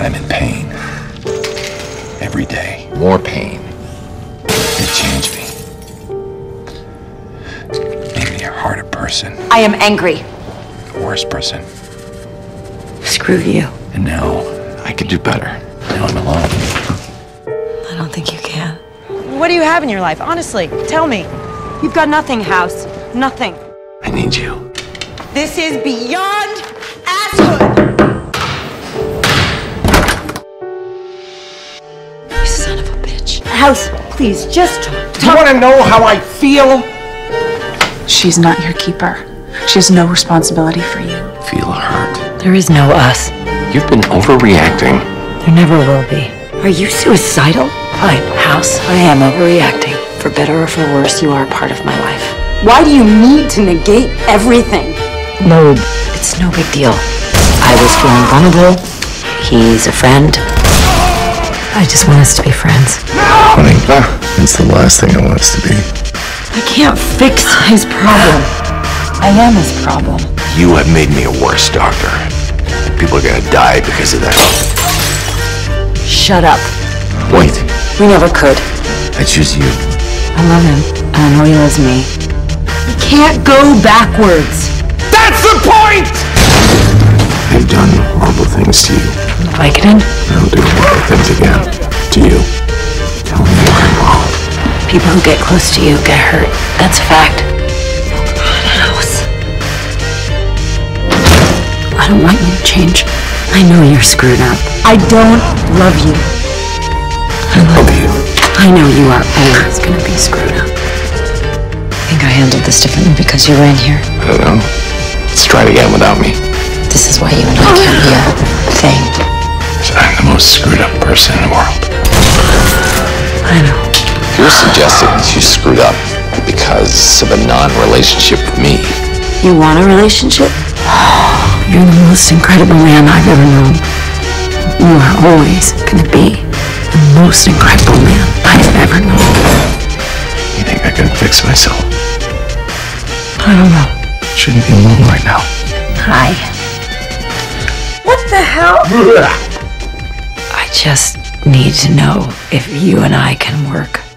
I'm in pain. Every day. More pain. It changed me. Made me a harder person. I am angry. A worse person. Screw you. And now I could do better. Now I'm alone. I don't think you can. What do you have in your life? Honestly, tell me. You've got nothing, House. Nothing. I need you. This is beyond House, please, just talk. Do you want to know how I feel? She's not your keeper. She has no responsibility for you. Feel hurt. There is no us. You've been overreacting. There never will be. Are you suicidal? Fine, House. I am overreacting. For better or for worse, you are a part of my life. Why do you need to negate everything? No, it's no big deal. I was feeling vulnerable. He's a friend. I just want us to be friends. Honey, it's the last thing I want us to be. I can't fix his problem. I am his problem. You have made me a worse doctor. People are gonna die because of that. Shut up. Wait. We never could. I choose you. I love him. And I know he loves me. You can't go backwards. That's the point! I've done horrible things to you. Vicodin? I'll do horrible things again. To you. People who get close to you get hurt. That's a fact. House. I don't want you to change. I know you're screwed up. I don't love you. I love you. I know you are always gonna be screwed up. I think I handled this differently because you were in here. I don't know. Let's try it again without me. This is why you and I can't be a thing. I'm the most screwed up person in the world. I know. You're suggesting you screwed up because of a non-relationship with me. You want a relationship? You're the most incredible man I've ever known. You are always gonna be the most incredible man I've ever known. You think I can fix myself? I don't know. Shouldn't be alone right now. Hi. What the hell? I just need to know if you and I can work.